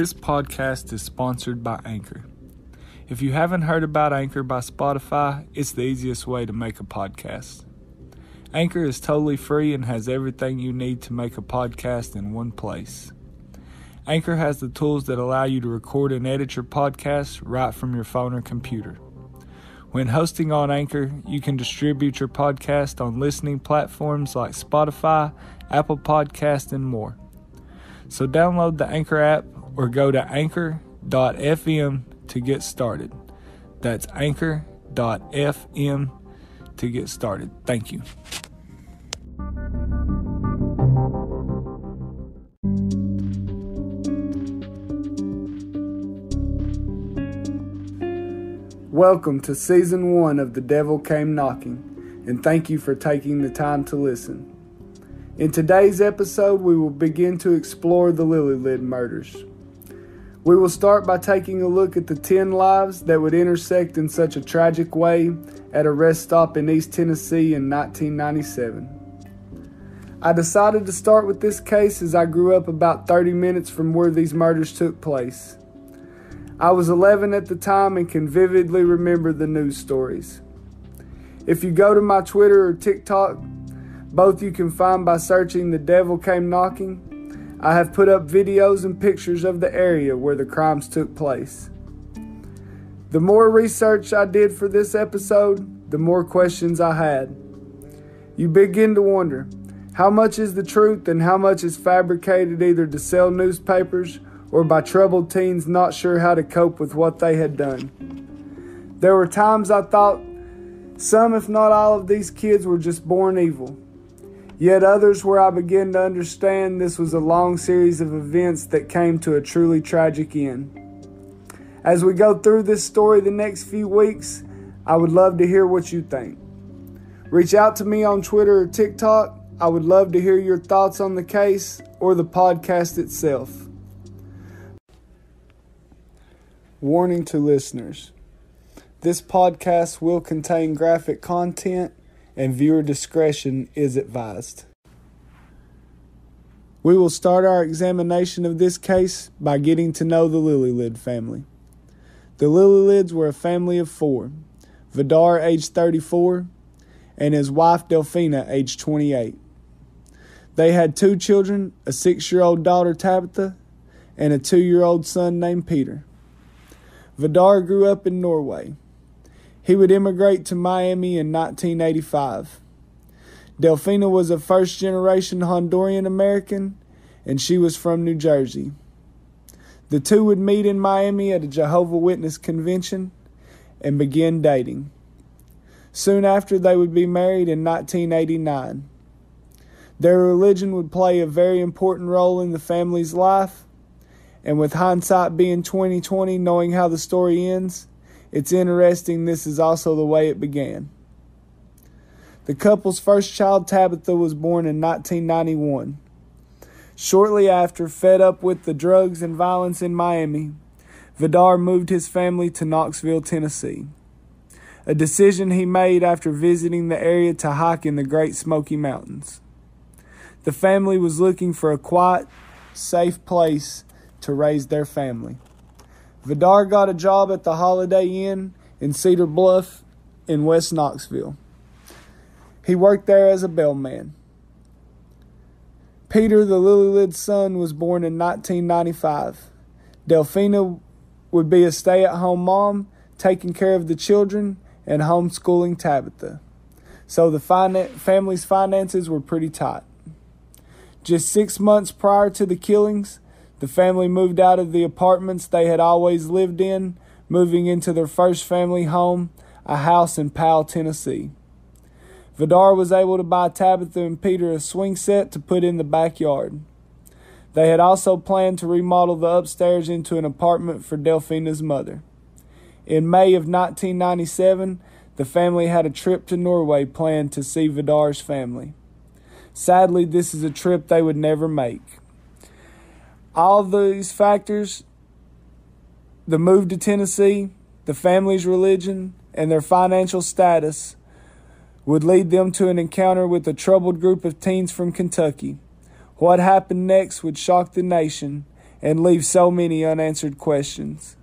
This podcast is sponsored by Anchor. If you haven't heard about Anchor by Spotify, it's the easiest way to make a podcast. Anchor is totally free and has everything you need to make a podcast in one place. Anchor has the tools that allow you to record and edit your podcast right from your phone or computer. When hosting on Anchor, you can distribute your podcast on listening platforms like Spotify, Apple Podcast, and more. So download the Anchor app or go to anchor.fm to get started. That's anchor.fm to get started. Thank you. Welcome to season one of The Devil Came Knocking, and thank you for taking the time to listen. In today's episode, we will begin to explore the Lillelid murders. We will start by taking a look at the 10 lives that would intersect in such a tragic way at a rest stop in East Tennessee in 1997. I decided to start with this case as I grew up about 30 minutes from where these murders took place. I was 11 at the time and can vividly remember the news stories. If you go to my Twitter or TikTok, both you can find by searching The Devil Came Knocking. I have put up videos and pictures of the area where the crimes took place. The more research I did for this episode, the more questions I had. You begin to wonder how much is the truth and how much is fabricated either to sell newspapers or by troubled teens not sure how to cope with what they had done. There were times I thought some, if not all, of these kids were just born evil. Yet others where I began to understand this was a long series of events that came to a truly tragic end. As we go through this story the next few weeks, I would love to hear what you think. Reach out to me on Twitter or TikTok. I would love to hear your thoughts on the case or the podcast itself. Warning to listeners this podcast will contain graphic content and viewer discretion is advised. We will start our examination of this case by getting to know the Lillelid family. The Lillelids were a family of four Vidar, age 34, and his wife Delfina, age 28. They had two children a six year old daughter Tabitha and a two year old son named Peter. Vidar grew up in Norway. He would immigrate to Miami in 1985. Delfina was a first generation Honduran American, and she was from New Jersey. The two would meet in Miami at a Jehovah Witness convention and begin dating. Soon after, they would be married in 1989. Their religion would play a very important role in the family's life, and with hindsight being 2020, knowing how the story ends, it's interesting this is also the way it began. The couple's first child, Tabitha, was born in 1991. Shortly after, fed up with the drugs and violence in Miami, Vidar moved his family to Knoxville, Tennessee. A decision he made after visiting the area to hike in the Great Smoky Mountains. The family was looking for a quiet, safe place to raise their family. Vidar got a job at the Holiday Inn in Cedar Bluff in West Knoxville. He worked there as a bellman. Peter, the Lillelid son, was born in 1995. Delfina would be a stay at home mom, taking care of the children and homeschooling Tabitha. So the family's finances were pretty tight. Just six months prior to the killings, the family moved out of the apartments they had always lived in, moving into their first family home, a house in Powell, Tennessee. Vidar was able to buy Tabitha and Peter a swing set to put in the backyard. They had also planned to remodel the upstairs into an apartment for Delfina's mother. In May of 1997, the family had a trip to Norway planned to see Vidar's family. Sadly, this is a trip they would never make. All these factors the move to Tennessee, the family's religion, and their financial status would lead them to an encounter with a troubled group of teens from Kentucky. What happened next would shock the nation and leave so many unanswered questions.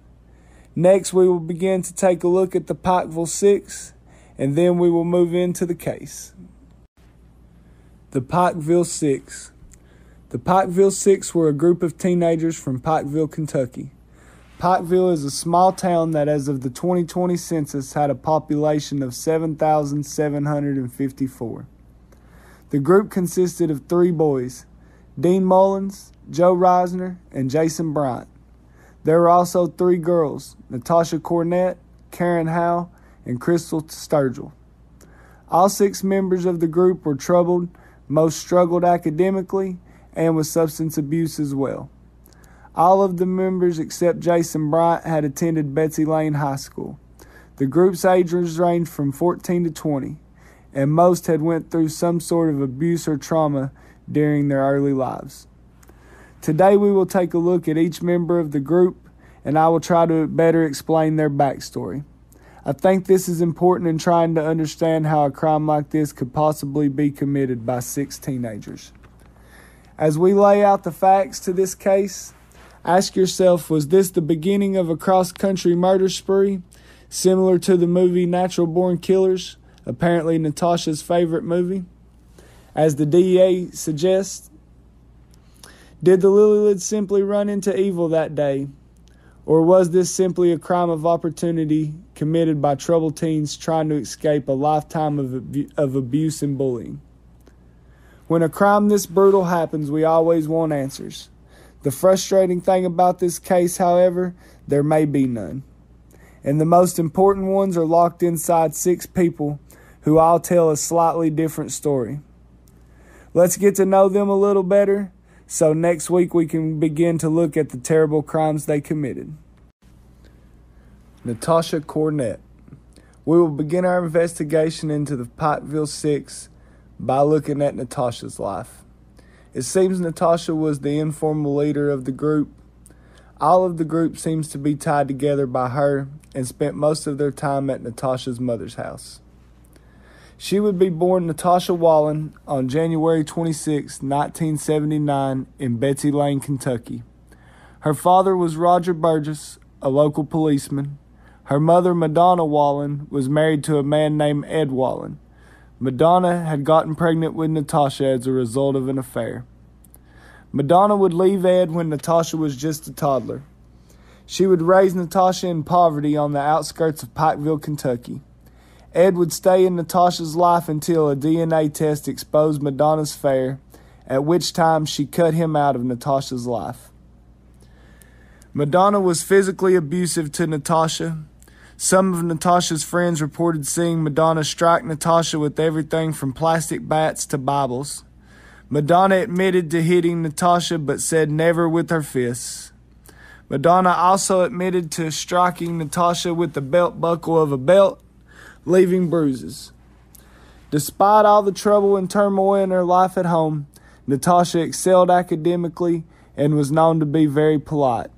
Next, we will begin to take a look at the Pikeville Six, and then we will move into the case. The Pikeville Six. The Pikeville Six were a group of teenagers from Pikeville, Kentucky. Pikeville is a small town that, as of the 2020 census, had a population of 7,754. The group consisted of three boys Dean Mullins, Joe Risner, and Jason Bryant. There were also three girls Natasha Cornett, Karen Howe, and Crystal Sturgill. All six members of the group were troubled, most struggled academically, and with substance abuse as well. All of the members except Jason Bryant had attended Betsy Lane High School. The group's ages ranged from 14 to 20, and most had went through some sort of abuse or trauma during their early lives. Today we will take a look at each member of the group and I will try to better explain their backstory. I think this is important in trying to understand how a crime like this could possibly be committed by six teenagers. As we lay out the facts to this case, Ask yourself was this the beginning of a cross country murder spree, similar to the movie Natural Born Killers, apparently Natasha's favorite movie? As the DEA suggests, did the Lily simply run into evil that day? Or was this simply a crime of opportunity committed by troubled teens trying to escape a lifetime of, of abuse and bullying? When a crime this brutal happens, we always want answers. The frustrating thing about this case, however, there may be none. And the most important ones are locked inside six people who all tell a slightly different story. Let's get to know them a little better so next week we can begin to look at the terrible crimes they committed. Natasha Cornett. We will begin our investigation into the Pikeville Six by looking at Natasha's life. It seems Natasha was the informal leader of the group. All of the group seems to be tied together by her and spent most of their time at Natasha's mother's house. She would be born Natasha Wallen on January 26, 1979, in Betsy Lane, Kentucky. Her father was Roger Burgess, a local policeman. Her mother, Madonna Wallen, was married to a man named Ed Wallen. Madonna had gotten pregnant with Natasha as a result of an affair. Madonna would leave Ed when Natasha was just a toddler. She would raise Natasha in poverty on the outskirts of Pikeville, Kentucky. Ed would stay in Natasha's life until a DNA test exposed Madonna's affair, at which time she cut him out of Natasha's life. Madonna was physically abusive to Natasha some of Natasha's friends reported seeing Madonna strike Natasha with everything from plastic bats to Bibles. Madonna admitted to hitting Natasha but said never with her fists. Madonna also admitted to striking Natasha with the belt buckle of a belt, leaving bruises. Despite all the trouble and turmoil in her life at home, Natasha excelled academically and was known to be very polite.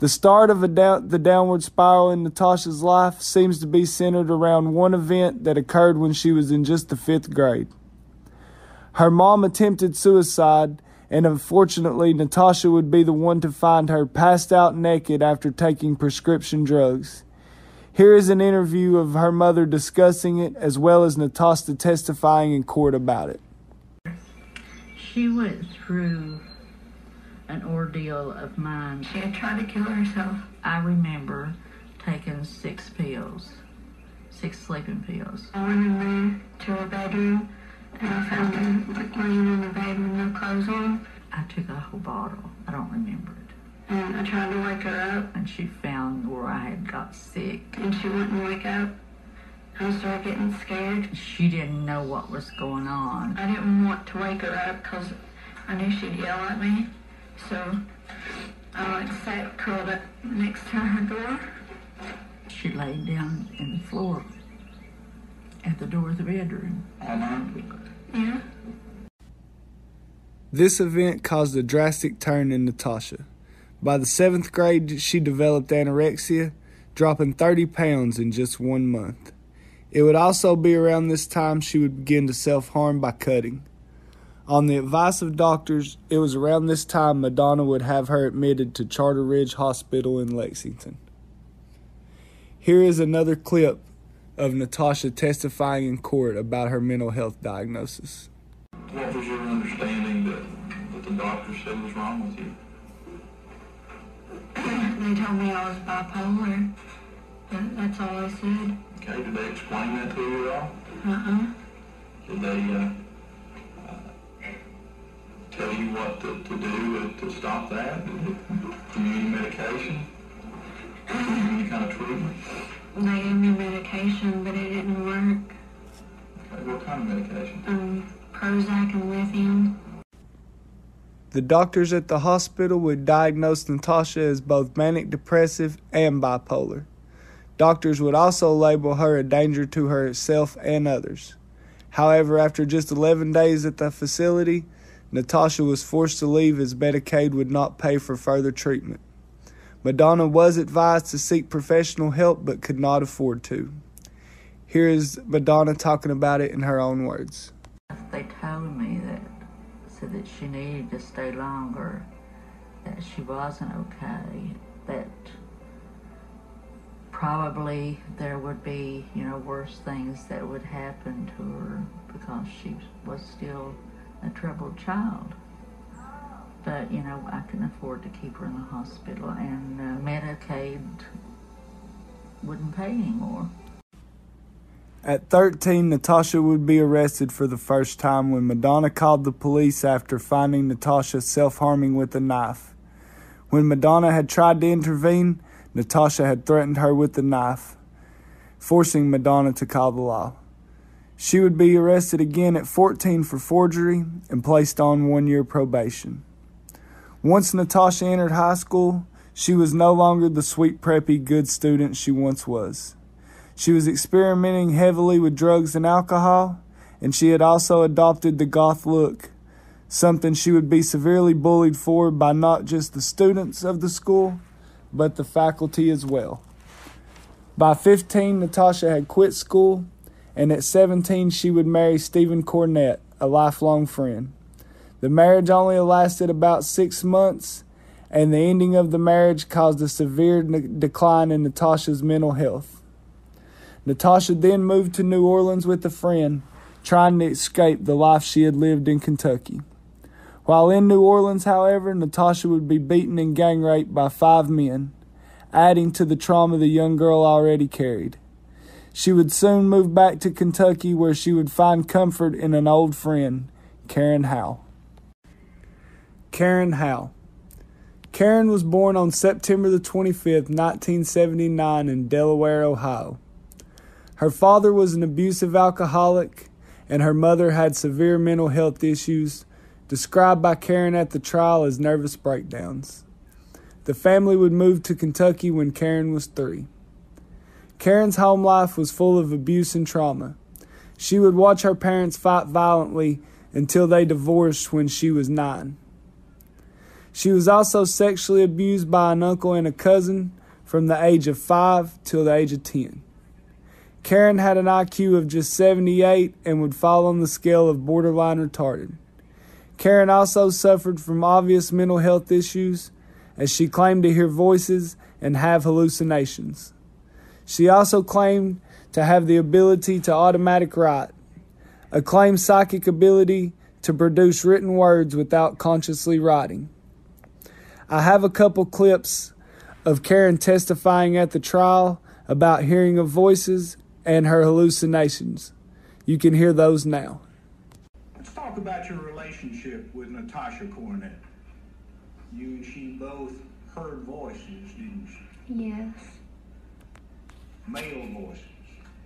The start of down, the downward spiral in Natasha's life seems to be centered around one event that occurred when she was in just the fifth grade. Her mom attempted suicide, and unfortunately, Natasha would be the one to find her passed out naked after taking prescription drugs. Here is an interview of her mother discussing it, as well as Natasha testifying in court about it. She went through an ordeal of mine. She had tried to kill herself. I remember taking six pills, six sleeping pills. I went in there to her bedroom and I found her laying in the bed with no clothes on. I took a whole bottle. I don't remember it. And I tried to wake her up And she found where I had got sick. and she wouldn't wake up. I started getting scared. She didn't know what was going on. I didn't want to wake her up because I knew she'd yell at me. So I like sat curled up next to her door. She laid down in the floor at the door of the bedroom. Yeah. This event caused a drastic turn in Natasha. By the seventh grade, she developed anorexia, dropping 30 pounds in just one month. It would also be around this time she would begin to self harm by cutting. On the advice of doctors, it was around this time Madonna would have her admitted to Charter Ridge Hospital in Lexington. Here is another clip of Natasha testifying in court about her mental health diagnosis. What was your understanding that, that the doctor said was wrong with you? They told me I was bipolar. That, that's all I said. Okay, did they explain that to you at all? Uh-uh. Did they uh, uh, tell you what to, to do to stop that? Did they give you any medication? Any kind of treatment? They gave me medication, but it didn't work. Okay, what kind of medication? Um, Prozac and lithium. The doctors at the hospital would diagnose Natasha as both manic depressive and bipolar. Doctors would also label her a danger to herself and others. However, after just 11 days at the facility, Natasha was forced to leave as Medicaid would not pay for further treatment. Madonna was advised to seek professional help but could not afford to. Here is Madonna talking about it in her own words. They told me that said that she needed to stay longer, that she wasn't okay, that probably there would be, you know, worse things that would happen to her because she was still a troubled child. But, you know, I couldn't afford to keep her in the hospital, and uh, Medicaid wouldn't pay anymore. At 13, Natasha would be arrested for the first time when Madonna called the police after finding Natasha self harming with a knife. When Madonna had tried to intervene, Natasha had threatened her with the knife, forcing Madonna to call the law. She would be arrested again at 14 for forgery and placed on one year probation. Once Natasha entered high school, she was no longer the sweet, preppy, good student she once was. She was experimenting heavily with drugs and alcohol, and she had also adopted the goth look, something she would be severely bullied for by not just the students of the school, but the faculty as well. By 15, Natasha had quit school, and at 17, she would marry Stephen Cornett, a lifelong friend. The marriage only lasted about six months, and the ending of the marriage caused a severe ne- decline in Natasha's mental health. Natasha then moved to New Orleans with a friend, trying to escape the life she had lived in Kentucky. While in New Orleans, however, Natasha would be beaten and gang raped by five men, adding to the trauma the young girl already carried. She would soon move back to Kentucky where she would find comfort in an old friend, Karen Howe. Karen Howe. Karen was born on September the 25th, 1979 in Delaware, Ohio. Her father was an abusive alcoholic, and her mother had severe mental health issues, described by Karen at the trial as nervous breakdowns. The family would move to Kentucky when Karen was three. Karen's home life was full of abuse and trauma. She would watch her parents fight violently until they divorced when she was nine. She was also sexually abused by an uncle and a cousin from the age of five till the age of 10. Karen had an IQ of just 78 and would fall on the scale of borderline retarded. Karen also suffered from obvious mental health issues as she claimed to hear voices and have hallucinations. She also claimed to have the ability to automatic write, a claimed psychic ability to produce written words without consciously writing. I have a couple clips of Karen testifying at the trial about hearing of voices and her hallucinations. You can hear those now. Let's talk about your relationship with Natasha Cornett. You and she both heard voices, didn't you? Yes, Male voices.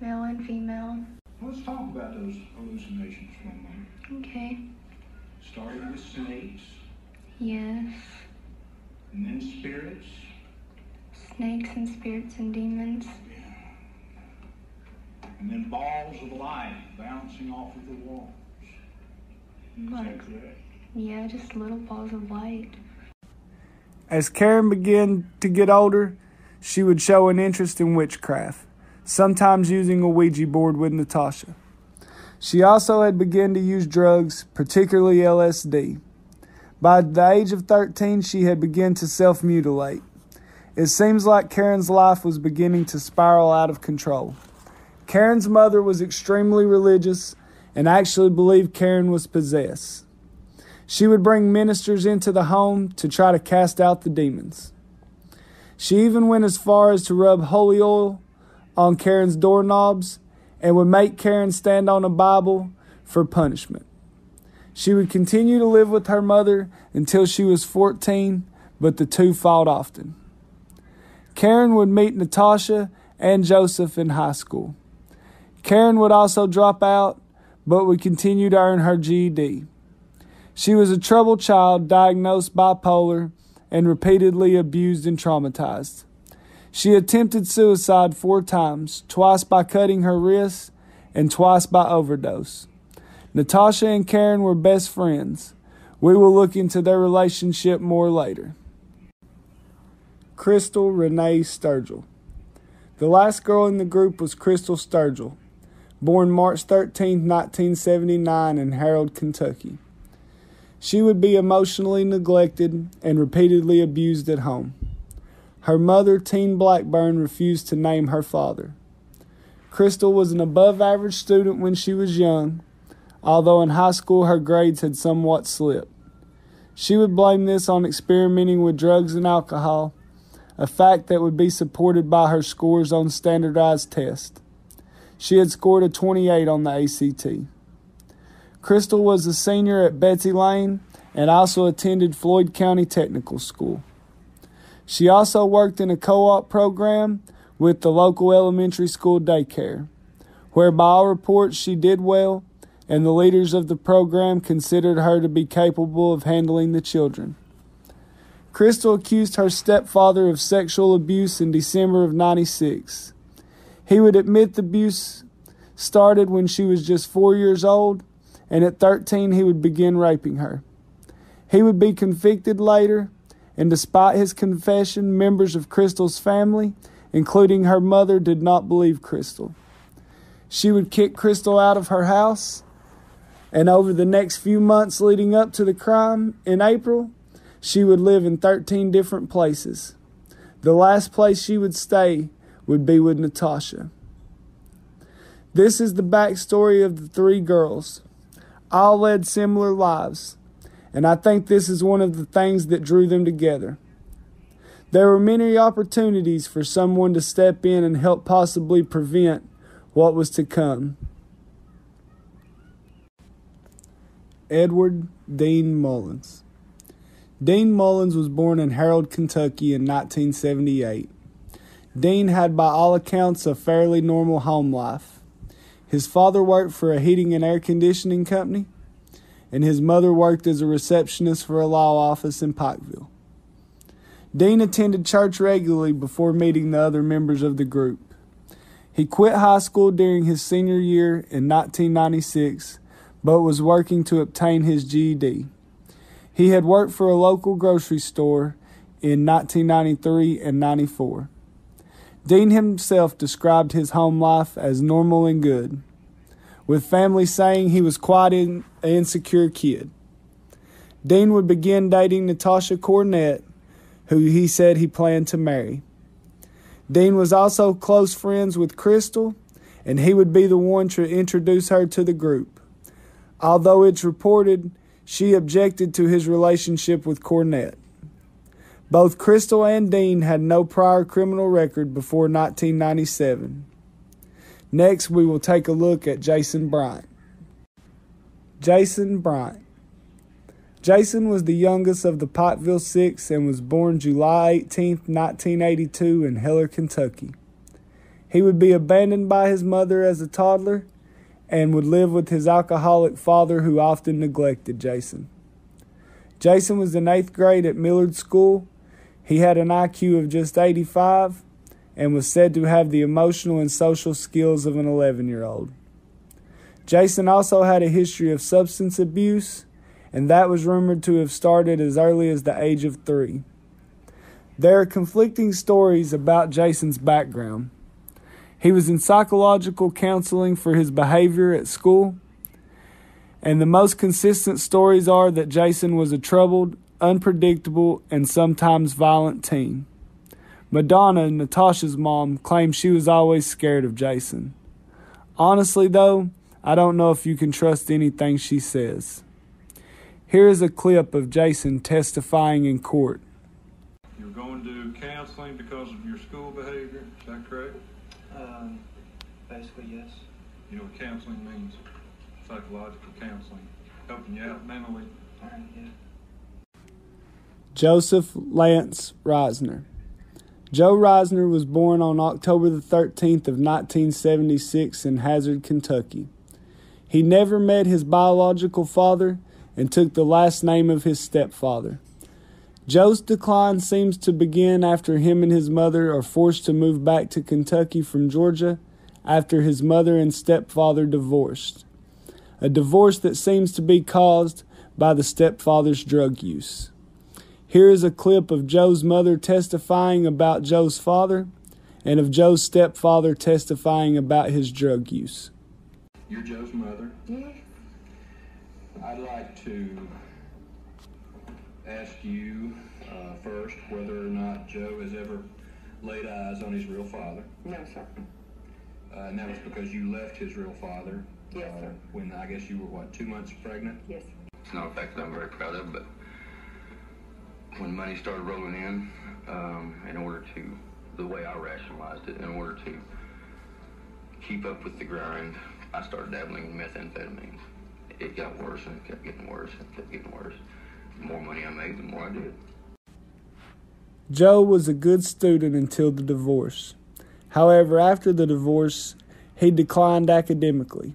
male and female. Let's talk about those hallucinations for a moment. Okay. Started with snakes, Yes, and then spirits. snakes and spirits and demons. Yeah. and then balls of light bouncing off of the walls. Is that Like, correct? yeah, just little balls of light. As Karen began to get older, she would show an interest in witchcraft, sometimes using a Ouija board with Natasha. She also had begun to use drugs, particularly LSD. By the age of 13, she had begun to self mutilate. It seems like Karen's life was beginning to spiral out of control. Karen's mother was extremely religious and actually believed Karen was possessed. She would bring ministers into the home to try to cast out the demons. She even went as far as to rub holy oil on Karen's doorknobs and would make Karen stand on a Bible for punishment. She would continue to live with her mother until she was 14, but the two fought often. Karen would meet Natasha and Joseph in high school. Karen would also drop out, but would continue to earn her GED. She was a troubled child diagnosed bipolar and repeatedly abused and traumatized. She attempted suicide four times, twice by cutting her wrists and twice by overdose. Natasha and Karen were best friends. We will look into their relationship more later. Crystal Renee Sturgill. The last girl in the group was Crystal Sturgill, born March 13, 1979, in Harold, Kentucky. She would be emotionally neglected and repeatedly abused at home. Her mother, Teen Blackburn, refused to name her father. Crystal was an above average student when she was young, although in high school her grades had somewhat slipped. She would blame this on experimenting with drugs and alcohol a fact that would be supported by her scores on standardized tests. She had scored a 28 on the ACT. Crystal was a senior at Betsy Lane and also attended Floyd County Technical School. She also worked in a co op program with the local elementary school daycare, where by all reports she did well, and the leaders of the program considered her to be capable of handling the children. Crystal accused her stepfather of sexual abuse in December of 96. He would admit the abuse started when she was just four years old, and at 13 he would begin raping her. He would be convicted later, and despite his confession, members of Crystal's family, including her mother, did not believe Crystal. She would kick Crystal out of her house, and over the next few months leading up to the crime in April, she would live in 13 different places. The last place she would stay would be with Natasha. This is the backstory of the three girls. All led similar lives, and I think this is one of the things that drew them together. There were many opportunities for someone to step in and help possibly prevent what was to come. Edward Dean Mullins. Dean Mullins was born in Harold, Kentucky in 1978. Dean had, by all accounts, a fairly normal home life. His father worked for a heating and air conditioning company, and his mother worked as a receptionist for a law office in Pikeville. Dean attended church regularly before meeting the other members of the group. He quit high school during his senior year in 1996, but was working to obtain his GED. He had worked for a local grocery store in 1993 and 94. Dean himself described his home life as normal and good, with family saying he was quite an insecure kid. Dean would begin dating Natasha Cornett, who he said he planned to marry. Dean was also close friends with Crystal, and he would be the one to introduce her to the group. Although it's reported she objected to his relationship with Cornett. Both Crystal and Dean had no prior criminal record before 1997. Next, we will take a look at Jason Bryant. Jason Bryant. Jason was the youngest of the Pikeville Six and was born July 18, 1982, in Heller, Kentucky. He would be abandoned by his mother as a toddler and would live with his alcoholic father who often neglected Jason. Jason was in eighth grade at Millard School. He had an IQ of just 85 and was said to have the emotional and social skills of an 11 year old. Jason also had a history of substance abuse, and that was rumored to have started as early as the age of three. There are conflicting stories about Jason's background. He was in psychological counseling for his behavior at school. And the most consistent stories are that Jason was a troubled, unpredictable, and sometimes violent teen. Madonna, Natasha's mom, claims she was always scared of Jason. Honestly, though, I don't know if you can trust anything she says. Here is a clip of Jason testifying in court. You're going to counseling because of your school behavior, is that correct? Um, basically, yes. You know what counseling means? Psychological counseling, helping you out mentally. Alright, yeah. Joseph Lance Risner. Joe Risner was born on October the 13th of 1976 in Hazard, Kentucky. He never met his biological father and took the last name of his stepfather. Joe's decline seems to begin after him and his mother are forced to move back to Kentucky from Georgia after his mother and stepfather divorced. A divorce that seems to be caused by the stepfather's drug use. Here is a clip of Joe's mother testifying about Joe's father and of Joe's stepfather testifying about his drug use. You're Joe's mother. Yes. I'd like to ask you uh, first whether or not Joe has ever laid eyes on his real father. No, sir. Uh, and that was because you left his real father. Yes, uh, sir. When I guess you were, what, two months pregnant? Yes. It's not a fact that I'm very proud of, but when money started rolling in, um, in order to, the way I rationalized it, in order to keep up with the grind, I started dabbling in methamphetamines. It got worse and it kept getting worse and it kept getting worse. The more money I made, the more I did. Joe was a good student until the divorce. However, after the divorce, he declined academically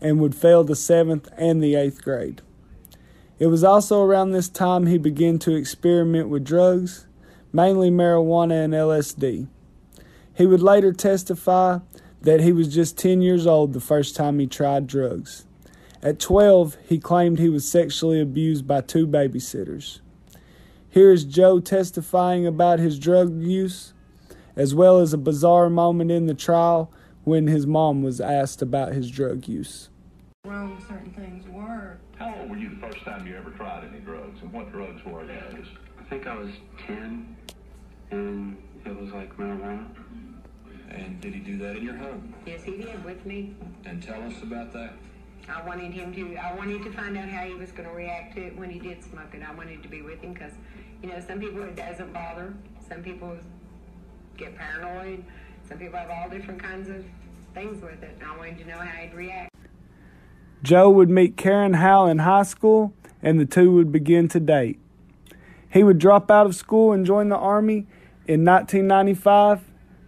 and would fail the seventh and the eighth grade. It was also around this time he began to experiment with drugs, mainly marijuana and LSD. He would later testify that he was just 10 years old the first time he tried drugs. At 12, he claimed he was sexually abused by two babysitters. Here is Joe testifying about his drug use, as well as a bizarre moment in the trial when his mom was asked about his drug use. Wrong certain things were. How old were you the first time you ever tried any drugs, and what drugs were those? I think I was 10, and it was like marijuana. And did he do that in your home? Yes, he did with me. And tell us about that. I wanted him to. I wanted to find out how he was going to react to it when he did smoke it. I wanted to be with him because, you know, some people it doesn't bother. Some people get paranoid. Some people have all different kinds of things with it. And I wanted to know how he'd react. Joe would meet Karen Howe in high school, and the two would begin to date. He would drop out of school and join the Army in 1995,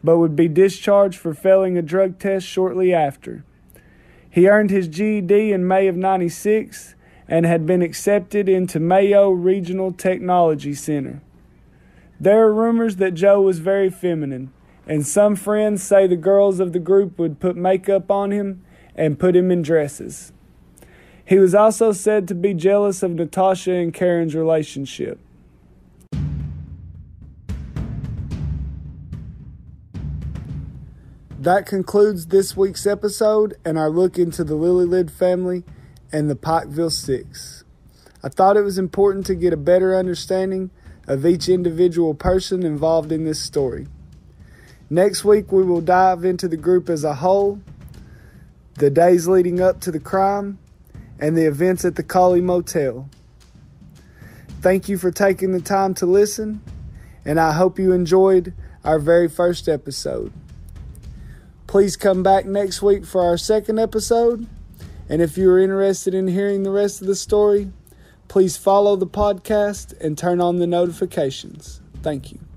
but would be discharged for failing a drug test shortly after. He earned his GED in May of 96 and had been accepted into Mayo Regional Technology Center. There are rumors that Joe was very feminine, and some friends say the girls of the group would put makeup on him and put him in dresses. He was also said to be jealous of Natasha and Karen's relationship. That concludes this week's episode and our look into the Lillelid family and the Pikeville Six. I thought it was important to get a better understanding of each individual person involved in this story. Next week, we will dive into the group as a whole, the days leading up to the crime, and the events at the Collie Motel. Thank you for taking the time to listen, and I hope you enjoyed our very first episode. Please come back next week for our second episode. And if you are interested in hearing the rest of the story, please follow the podcast and turn on the notifications. Thank you.